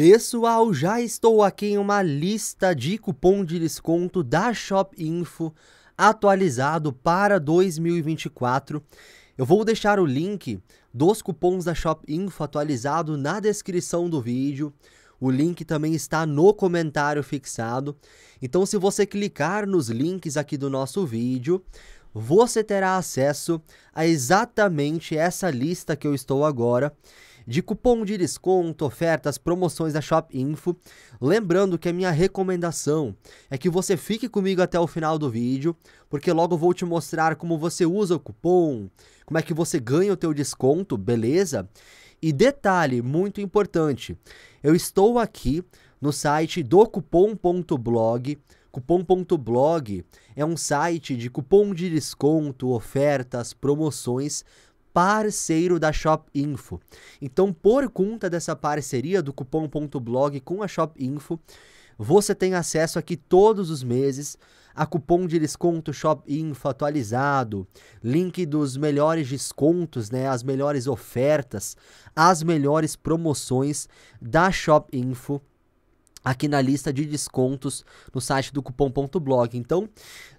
Pessoal, já estou aqui em uma lista de cupom de desconto da Shop Info atualizado para 2024. Eu vou deixar o link dos cupons da Shop Info atualizado na descrição do vídeo. O link também está no comentário fixado. Então, se você clicar nos links aqui do nosso vídeo, você terá acesso a exatamente essa lista que eu estou agora de cupom de desconto, ofertas, promoções da Shop Info. Lembrando que a minha recomendação é que você fique comigo até o final do vídeo, porque logo vou te mostrar como você usa o cupom, como é que você ganha o teu desconto, beleza? E detalhe muito importante, eu estou aqui no site do cupom.blog. Cupom.blog é um site de cupom de desconto, ofertas, promoções parceiro da Shop Info. Então, por conta dessa parceria do cupom.blog com a Shop Info, você tem acesso aqui todos os meses a cupom de desconto Shop Info atualizado, link dos melhores descontos, né, as melhores ofertas, as melhores promoções da Shop Info aqui na lista de descontos no site do cupom.blog. Então,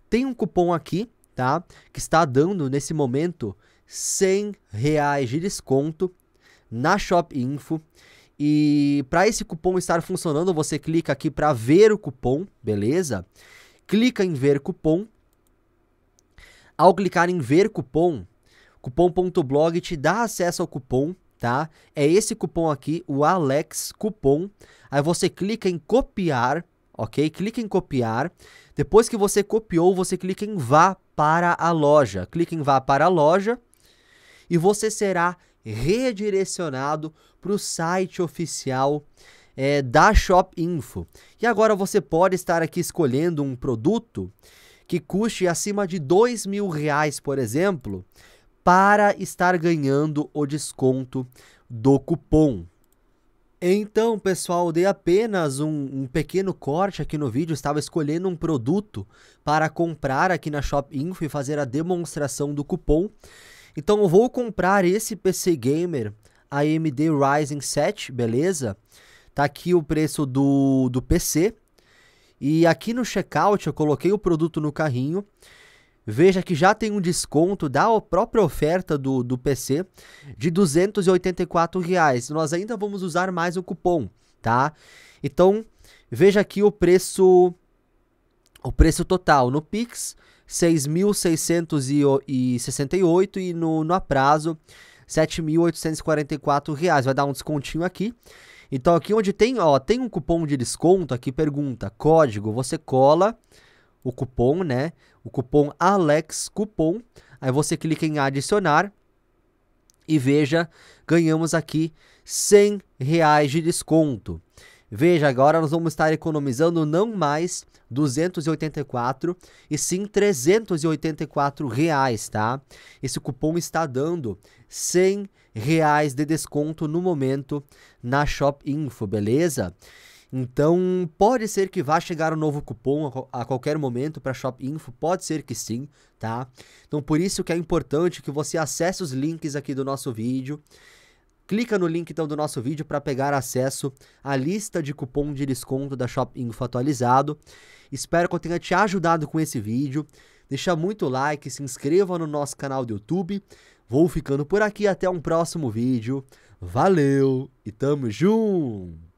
tem um cupom aqui, tá, que está dando nesse momento 100 reais de desconto na Shop Info. E para esse cupom estar funcionando, você clica aqui para ver o cupom, beleza? Clica em ver cupom. Ao clicar em ver cupom, cupom.blog te dá acesso ao cupom, tá? É esse cupom aqui, o Alex Cupom. Aí você clica em copiar, ok? Clica em copiar. Depois que você copiou, você clica em vá para a loja. Clica em vá para a loja e você será redirecionado para o site oficial é, da Shop Info. E agora você pode estar aqui escolhendo um produto que custe acima de dois mil reais, por exemplo, para estar ganhando o desconto do cupom. Então, pessoal, dei apenas um, um, pequeno corte aqui no vídeo. Estava escolhendo um produto para comprar aqui na Shop Info e fazer a demonstração do cupom. Então eu vou comprar esse PC Gamer AMD Ryzen 7, beleza? Tá aqui o preço do, do PC. E aqui no checkout eu coloquei o produto no carrinho. Veja que já tem um desconto da própria oferta do, do PC de 284 reais. Nós ainda vamos usar mais o cupom, tá? Então, veja aqui o preço o preço total no Pix 6.668 e no, no aprazo 7.844 reais. Vai dar um descontinho aqui. Então aqui onde tem, ó, tem um cupom de desconto aqui, pergunta, código, você cola o cupom, né? O cupom Alex Cupom. Aí você clica em adicionar e veja, ganhamos aqui 100 reais de desconto. Veja, agora nós vamos estar economizando não mais 284 e sim 384 reais, tá? Esse cupom está dando 100 reais de desconto no momento na Shop Info, beleza? Então, pode ser que vá chegar um novo cupom a qualquer momento para Shop Info, pode ser que sim, tá? Então, por isso que é importante que você acesse os links aqui do nosso vídeo, Clica no link então do nosso vídeo para pegar acesso à lista de cupom de desconto da Shop Info atualizado. Espero que eu tenha te ajudado com esse vídeo. Deixa muito like, se inscreva no nosso canal do YouTube. Vou ficando por aqui até um próximo vídeo. Valeu e tamo junto!